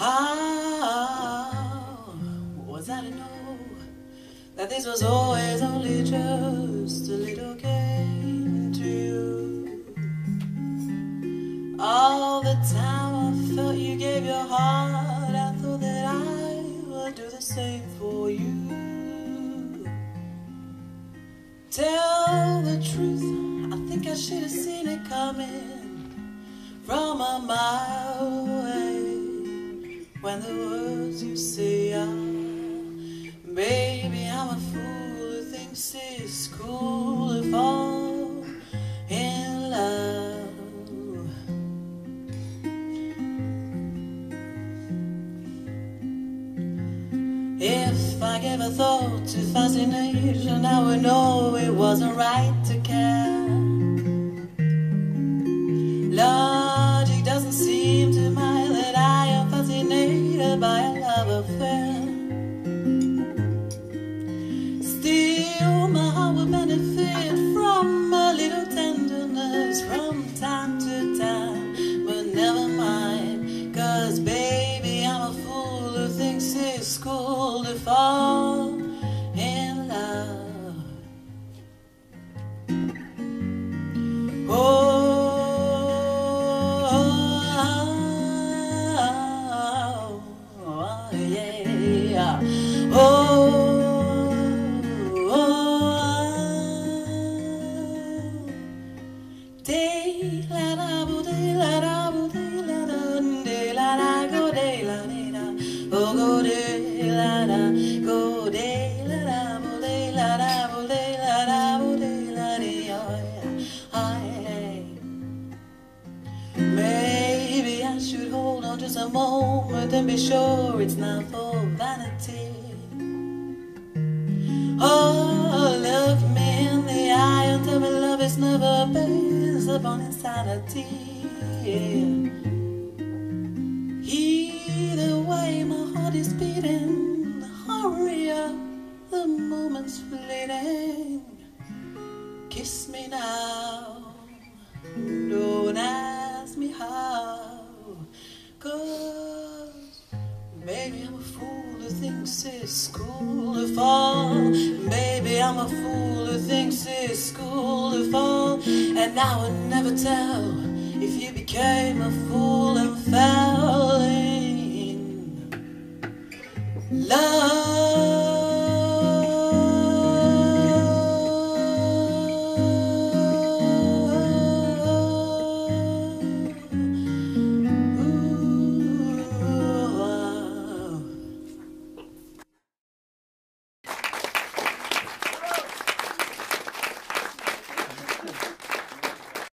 Ah, How was I to know that this was always only just a little game to you? All the time I felt you gave your heart, I thought that I would do the same for you. Tell the truth, I think I should have seen it coming from a mile when the words you say are, baby, I'm a fool who thinks it's cool to fall in love. If I gave a thought to fascination, I would know it wasn't right to care. Still, my heart will benefit from a little tenderness from time to time. But never mind, cause baby, I'm a fool who thinks it's cool to fall Maybe I should hold on just a moment and be sure it's not for vanity. Oh, me in the eye and tell me love is never based upon insanity. Either way, my heart is beating. Hurry up, the moment's fleeting. Kiss me now. Don't ask me how, cause maybe I'm a fool who thinks it's cool to fall. Maybe I'm a fool who thinks it's cool to fall. And I would never tell if you became a fool and fell. in